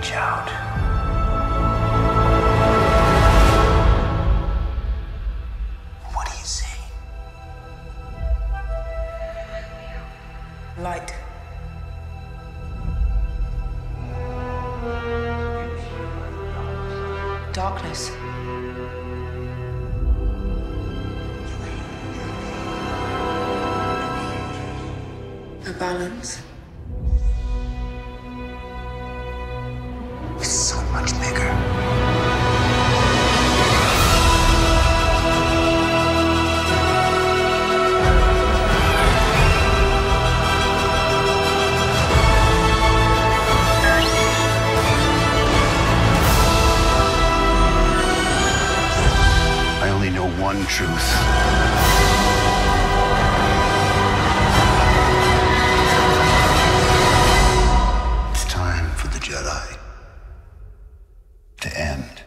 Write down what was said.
reach out. What do you see? Light. Darkness. A balance. One truth. It's time for the Jedi to end.